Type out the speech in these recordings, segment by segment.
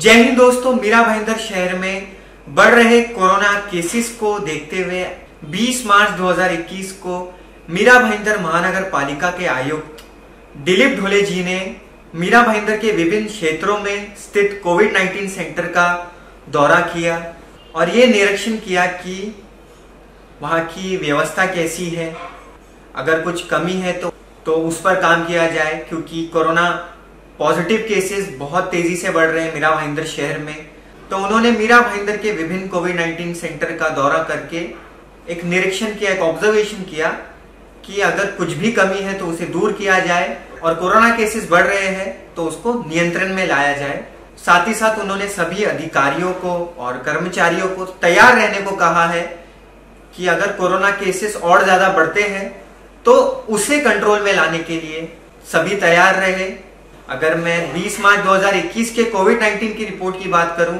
जय हिंद दोस्तों, मीरा भाईंदर शहर में बढ़ रहे कोरोना केसेस को देखते हुए 20 मार्च 2021 को मीरा भाईंदर महानगर पालिका के आयुक्त दिलीप ढोले जी ने मीरा भाईंदर के विभिन्न क्षेत्रों में स्थित कोविड 19 सेंटर का दौरा किया और ये निरीक्षण किया कि वहाँ की व्यवस्था कैसी है। अगर कुछ कमी है तो तो उस पर काम किया जाए, क्योंकि कोरोना पॉजिटिव केसेस बहुत तेज़ी से बढ़ रहे हैं मीरा भाईंदर शहर में। तो उन्होंने मीरा भाईंदर के विभिन्न कोविड 19 सेंटर का दौरा करके एक निरीक्षण किया, एक ऑब्जर्वेशन किया कि अगर कुछ भी कमी है तो उसे दूर किया जाए और कोरोना केसेस बढ़ रहे हैं तो उसको नियंत्रण में लाया जाए। साथ ही साथ उन्होंने सभी अधिकारियों को और कर्मचारियों को तैयार रहने को कहा है कि अगर कोरोना केसेस और ज़्यादा बढ़ते हैं तो उसे कंट्रोल में लाने के लिए सभी तैयार रहे। अगर मैं 20 मार्च 2021 के कोविड 19 की रिपोर्ट की बात करूँ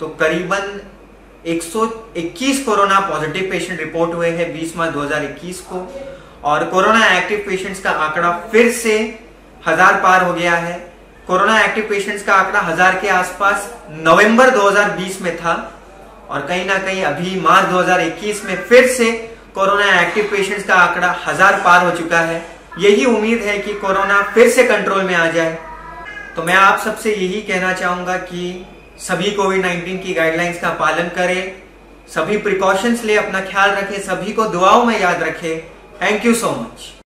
तो करीबन 121 कोरोना पॉजिटिव पेशेंट रिपोर्ट हुए हैं 20 मार्च 2021 को, और कोरोना एक्टिव पेशेंट्स का आंकड़ा फिर से हज़ार पार हो गया है। कोरोना एक्टिव पेशेंट्स का आंकड़ा हज़ार के आसपास नवंबर 2020 में था, और कहीं ना कहीं अभी मार्च 2021 में फिर से कोरोना एक्टिव पेशेंट्स का आंकड़ा हज़ार पार हो चुका है। यही उम्मीद है कि कोरोना फिर से कंट्रोल में आ जाए। तो मैं आप सबसे यही कहना चाहूँगा कि सभी कोविड 19 की गाइडलाइंस का पालन करें, सभी प्रिकॉशंस ले, अपना ख्याल रखें, सभी को दुआओं में याद रखें। Thank you so much